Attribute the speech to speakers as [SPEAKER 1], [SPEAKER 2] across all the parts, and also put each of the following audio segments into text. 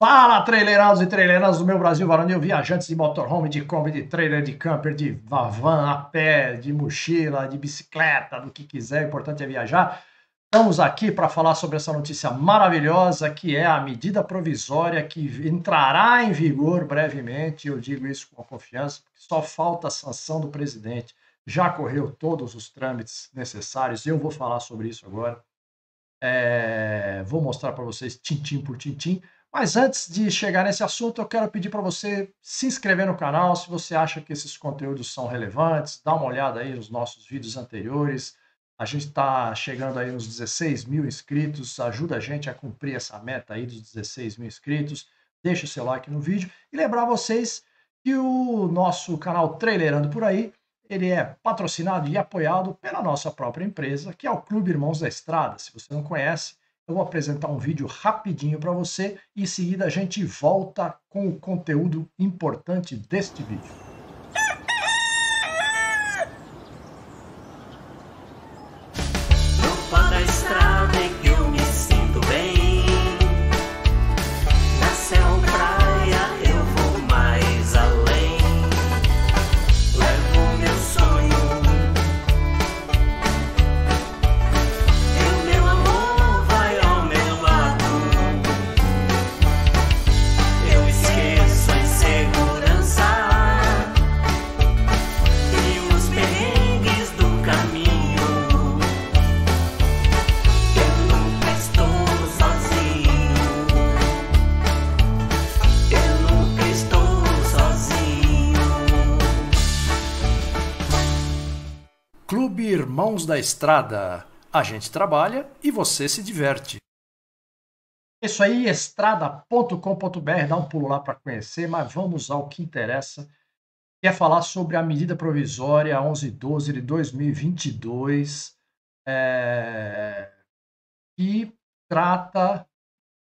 [SPEAKER 1] Fala, traileirados e traileiras do meu Brasil varonil, viajantes de motorhome, de Kombi, de trailer, de camper, de van, a pé, de mochila, de bicicleta, do que quiser, o importante é viajar. Estamos aqui para falar sobre essa notícia maravilhosa que é a medida provisória que entrará em vigor brevemente. Eu digo isso com confiança, porque só falta a sanção do presidente. Já correu todos os trâmites necessários, eu vou falar sobre isso agora. É... Vou mostrar para vocês tintim por tintim. Mas antes de chegar nesse assunto, eu quero pedir para você se inscrever no canal se você acha que esses conteúdos são relevantes. Dá uma olhada aí nos nossos vídeos anteriores. A gente está chegando aí nos 16 mil inscritos. Ajuda a gente a cumprir essa meta aí dos 16 mil inscritos. Deixa o seu like no vídeo. E lembrar vocês que o nosso canal Trailerando Por Aí ele é patrocinado e apoiado pela nossa própria empresa, que é o Clube Irmãos da Estrada. Se você não conhece, eu vou apresentar um vídeo rapidinho para você e em seguida a gente volta com o conteúdo importante deste vídeo. Irmãos da Estrada. A gente trabalha e você se diverte. Isso aí, estrada.com.br, dá um pulo lá para conhecer, mas vamos ao que interessa, que é falar sobre a medida provisória 1112 de 2022, é, que trata,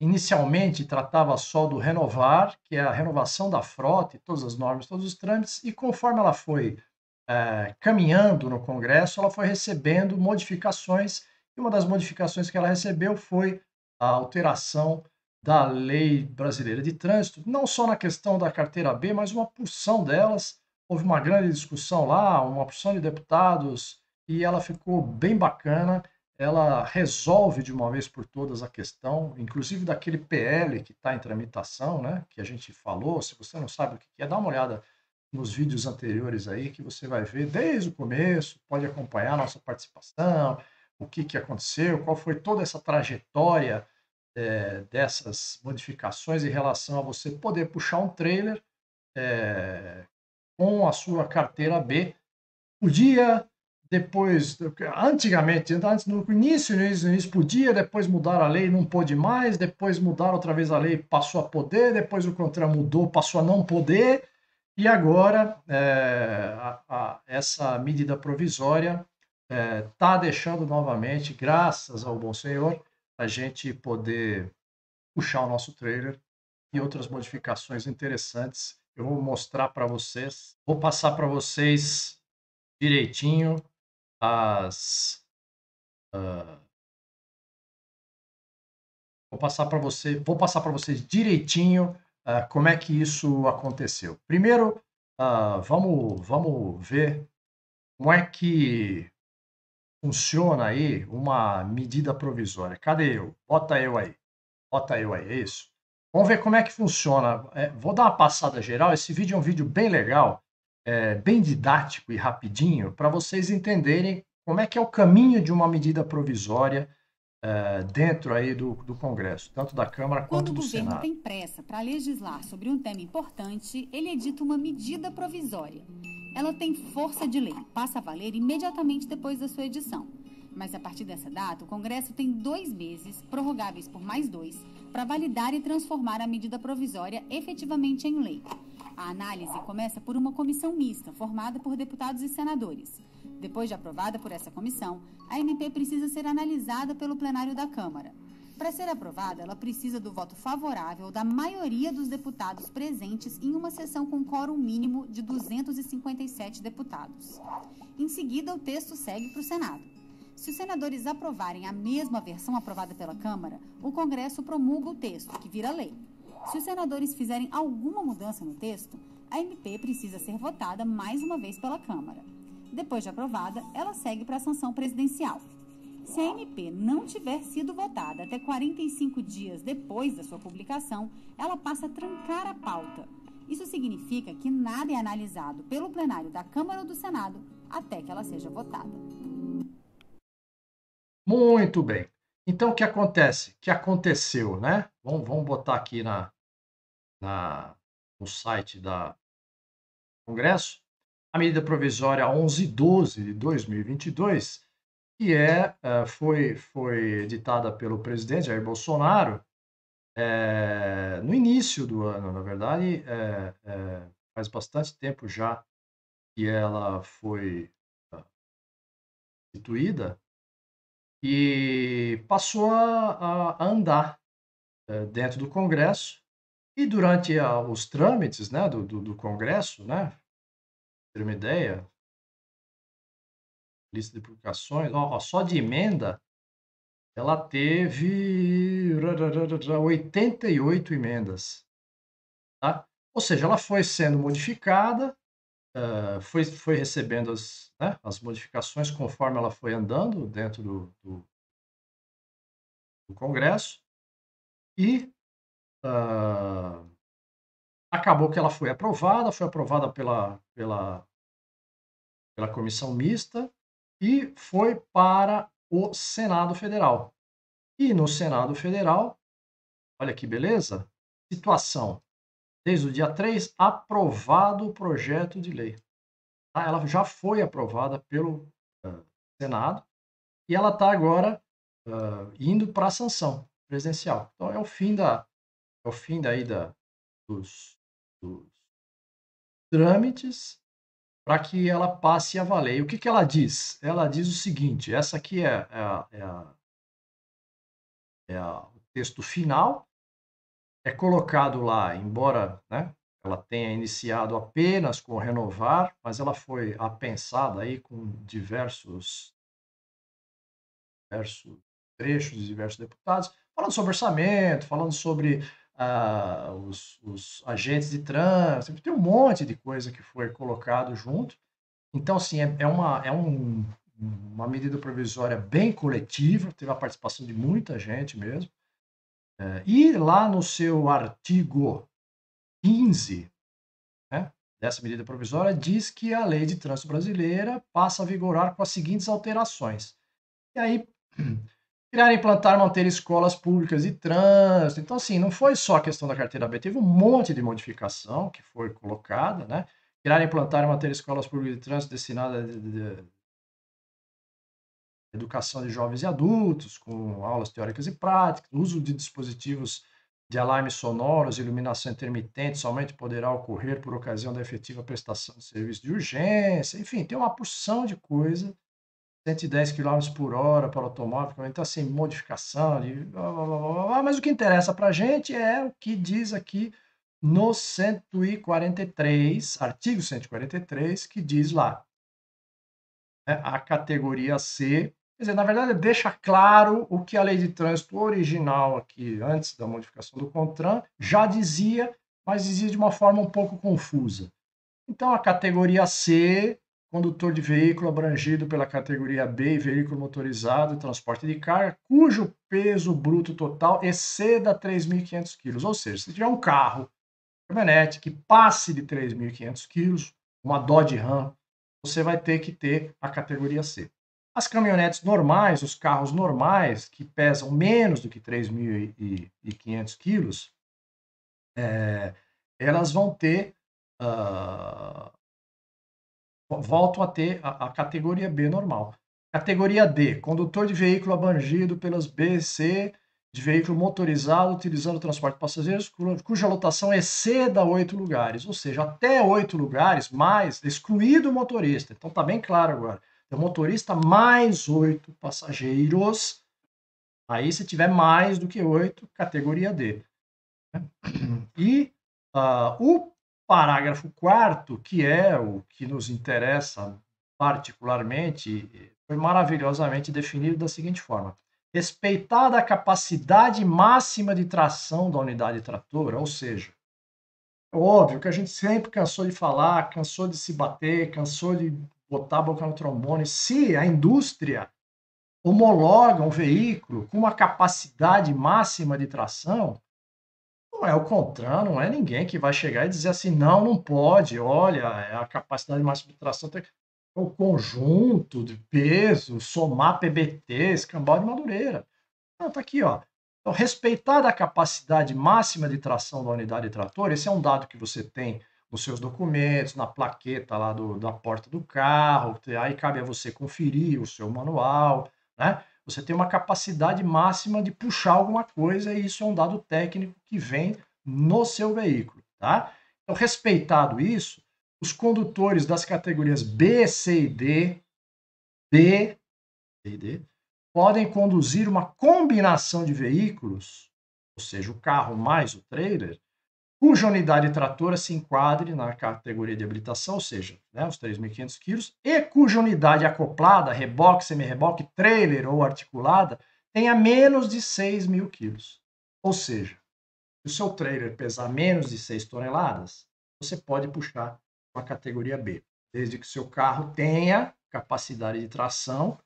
[SPEAKER 1] inicialmente tratava só do renovar, que é a renovação da frota e todas as normas, todos os trâmites, e conforme ela foi é, caminhando no Congresso, ela foi recebendo modificações, e uma das modificações que ela recebeu foi a alteração da lei brasileira de trânsito, não só na questão da carteira B, mas uma porção delas. Houve uma grande discussão lá, uma porção de deputados, e ela ficou bem bacana. Ela resolve de uma vez por todas a questão, inclusive daquele PL que está em tramitação, né, que a gente falou. Se você não sabe o que é, dá uma olhada nos vídeos anteriores aí, que você vai ver desde o começo, pode acompanhar nossa participação, o que, que aconteceu, qual foi toda essa trajetória é, dessas modificações em relação a você poder puxar um trailer é, com a sua carteira B. Podia, depois, antigamente, antes, no início, no início, no início podia, depois mudaram a lei, não pôde mais, depois mudaram outra vez a lei, passou a poder, depois o contra mudou, passou a não poder, e agora, é, a, a, essa medida provisória está é, deixando novamente, graças ao bom senhor, a gente poder puxar o nosso trailer e outras modificações interessantes. Eu vou mostrar para vocês, vou passar para vocês direitinho as. Uh, vou passar para você, vou passar para vocês direitinho uh, como é que isso aconteceu. Primeiro, uh, vamos, vamos ver como é que funciona aí uma medida provisória. Cadê eu? Bota eu aí. Bota eu aí, é isso. Vamos ver como é que funciona. É, vou dar uma passada geral. Esse vídeo é um vídeo bem legal, é, bem didático e rapidinho, para vocês entenderem como é que é o caminho de uma medida provisória uh, dentro aí do, do Congresso, tanto da Câmara quanto do Senado.
[SPEAKER 2] Quando o governo tem pressa para legislar sobre um tema importante, ele edita uma medida provisória. Ela tem força de lei, passa a valer imediatamente depois da sua edição. Mas a partir dessa data, o Congresso tem dois meses, prorrogáveis por mais dois, para validar e transformar a medida provisória efetivamente em lei. A análise começa por uma comissão mista, formada por deputados e senadores. Depois de aprovada por essa comissão, a MP precisa ser analisada pelo plenário da Câmara. Para ser aprovada, ela precisa do voto favorável da maioria dos deputados presentes em uma sessão com quórum mínimo de 257 deputados. Em seguida, o texto segue para o Senado. Se os senadores aprovarem a mesma versão aprovada pela Câmara, o Congresso promulga o texto, que vira lei. Se os senadores fizerem alguma mudança no texto, a MP precisa ser votada mais uma vez pela Câmara. Depois de aprovada, ela segue para a sanção presidencial. Se a MP não tiver sido votada até 45 dias depois da sua publicação, ela passa a trancar a pauta. Isso significa que nada é analisado pelo plenário da Câmara ou do Senado até que ela seja votada.
[SPEAKER 1] Muito bem. Então, o que acontece? O que aconteceu, né? Vamos, vamos botar aqui na, na, no site da Congresso. A medida provisória 1112 de 2022 que é, eh, foi, foi editada pelo presidente Jair Bolsonaro é, no início do ano, na verdade, é, é, faz bastante tempo já que ela foi ah, instituída e passou a, a andar dentro do Congresso e durante a, os trâmites né, do, do, do Congresso, né, ter uma ideia, lista de publicações, ó, só de emenda, ela teve 88 emendas. Tá? Ou seja, ela foi sendo modificada, uh, foi, foi recebendo as, né, as modificações conforme ela foi andando dentro do, do, do Congresso, e uh, acabou que ela foi aprovada, foi aprovada pela, pela, pela comissão mista, e foi para o Senado Federal. E no Senado Federal, olha que beleza, situação. Desde o dia 3, aprovado o projeto de lei. Tá? Ela já foi aprovada pelo Senado e ela está agora uh, indo para a sanção presidencial. Então é o fim da é o fim daí da, dos, dos trâmites para que ela passe a valer. E o que, que ela diz? Ela diz o seguinte: essa aqui é, é, é, a, é a, o texto final, é colocado lá, embora né, ela tenha iniciado apenas com renovar, mas ela foi apensada aí com diversos, diversos trechos de diversos deputados, falando sobre orçamento, falando sobre ah, os, os, agentes de trânsito, tem um monte de coisa que foi colocado junto. Então, assim, é, é uma, é um, uma medida provisória bem coletiva, teve a participação de muita gente mesmo. É, e lá no seu artigo 15 né, dessa medida provisória, diz que a lei de trânsito brasileira passa a vigorar com as seguintes alterações. E aí, criar, implantar, manter escolas públicas de trânsito. Então, assim, não foi só a questão da carteira B, teve um monte de modificação que foi colocada, né? Criar, implantar e manter escolas públicas de trânsito destinadas a de, de, educação de jovens e adultos, com aulas teóricas e práticas, uso de dispositivos de alarmes sonoros, iluminação intermitente somente poderá ocorrer por ocasião da efetiva prestação de serviço de urgência, enfim, tem uma porção de coisa 110 km por hora para o automóvel, então assim, modificação, de... mas o que interessa para a gente é o que diz aqui no 143, artigo 143, que diz lá, né, a categoria C, quer dizer, na verdade deixa claro o que a lei de trânsito original aqui, antes da modificação do CONTRAN, já dizia, mas dizia de uma forma um pouco confusa. Então, a categoria C condutor de veículo abrangido pela categoria B, veículo motorizado e transporte de carga, cujo peso bruto total exceda 3.500 kg. Ou seja, se tiver um carro, caminhonete, que passe de 3.500 kg, uma Dodge Ram, você vai ter que ter a categoria C. As caminhonetes normais, os carros normais, que pesam menos do que 3.500 quilos, é, elas vão ter uh, voltam a ter a, a, categoria B normal. Categoria D, condutor de veículo abrangido pelas BC de veículo motorizado utilizando transporte de passageiros cuja lotação exceda oito lugares, ou seja, até oito lugares, mais excluído o motorista. Então tá bem claro agora. É o motorista mais oito passageiros. Aí se tiver mais do que oito, categoria D. E uh, o parágrafo quarto, que é o que nos interessa particularmente, foi maravilhosamente definido da seguinte forma: respeitada a capacidade máxima de tração da unidade tratora, ou seja, é óbvio que a gente sempre cansou de falar, cansou de se bater, cansou de botar a boca no trombone. Se a indústria homologa um veículo com uma capacidade máxima de tração, não é o CONTRAN, não é ninguém que vai chegar e dizer assim, não, não pode, olha, é a capacidade de tração tem o conjunto de peso, somar PBT, escambau de madureira. Não, tá aqui, ó. Então, respeitada a capacidade máxima de tração da unidade de trator, esse é um dado que você tem nos seus documentos, na plaqueta lá do, da porta do carro, aí cabe a você conferir o seu manual, né? Você tem uma capacidade máxima de puxar alguma coisa e isso é um dado técnico que vem no seu veículo, tá? Então, respeitado isso, os condutores das categorias B, C e D, B e D, podem conduzir uma combinação de veículos, ou seja, o carro mais o trailer, cuja unidade tratora se enquadre na categoria de habilitação, ou seja, né, os 3.500 quilos, e cuja unidade acoplada, reboque, semi-reboque, trailer ou articulada, tenha menos de 6.000 quilos. Ou seja, se o seu trailer pesar menos de 6 toneladas, você pode puxar uma categoria B, desde que o seu carro tenha capacidade de tração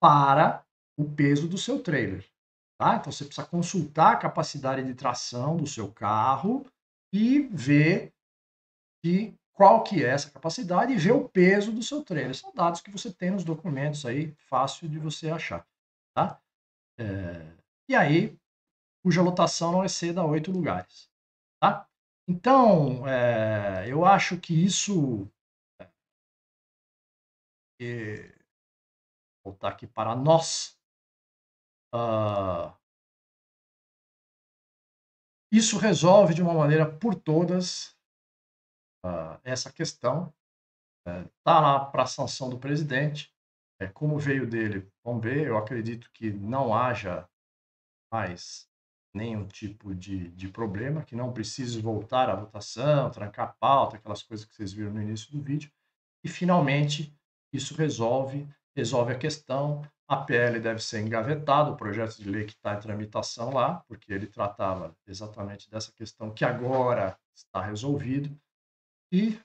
[SPEAKER 1] para o peso do seu trailer. Tá? Então você precisa consultar a capacidade de tração do seu carro e ver que, qual que é essa capacidade e ver o peso do seu trailer. São dados que você tem nos documentos aí, fácil de você achar. Tá? É, e aí, cuja lotação não exceda oito lugares. Tá? Então, é, eu acho que isso. É, voltar aqui para nós. Uh, isso resolve de uma maneira por todas uh, essa questão. Está é, lá para a sanção do presidente. É, como veio dele, vamos ver. Eu acredito que não haja mais nenhum tipo de, de problema, que não precise voltar à votação, trancar a pauta, aquelas coisas que vocês viram no início do vídeo. E, finalmente, isso resolve, resolve a questão. A PL deve ser engavetado, o projeto de lei que está em tramitação lá, porque ele tratava exatamente dessa questão que agora está resolvido. E,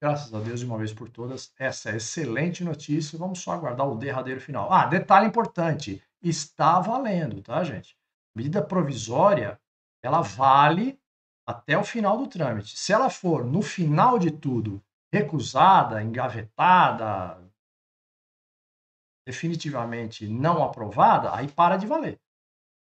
[SPEAKER 1] graças a Deus, de uma vez por todas, essa é excelente notícia. Vamos só aguardar o derradeiro final. Ah, detalhe importante: está valendo, tá, gente? Medida provisória, ela vale até o final do trâmite. Se ela for, no final de tudo, recusada, engavetada, definitivamente não aprovada, aí para de valer.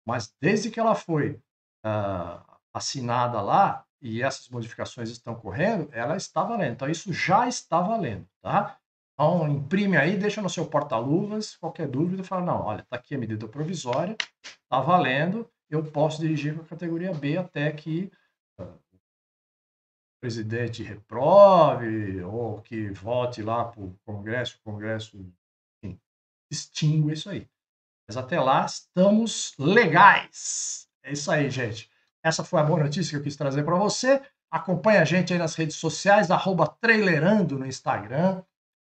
[SPEAKER 1] Mas desde que ela foi uh, assinada lá e essas modificações estão correndo, ela está valendo. Então isso já está valendo, tá? Então imprime aí, deixa no seu porta-luvas, qualquer dúvida, fala, não, olha, está aqui a medida provisória, está valendo, eu posso dirigir para a categoria B até que uh, presidente reprove ou que vote lá para o Congresso, o Congresso extingue isso aí. Mas até lá, estamos legais. É isso aí, gente. Essa foi a boa notícia que eu quis trazer para você. Acompanhe a gente aí nas redes sociais, trailerando no Instagram.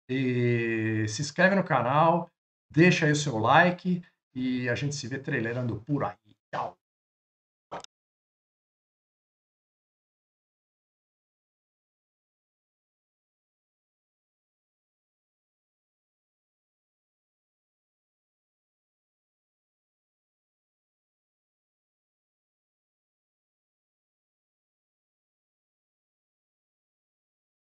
[SPEAKER 1] E se inscreve no canal, deixa aí o seu like e a gente se vê trailerando por aí. Tchau.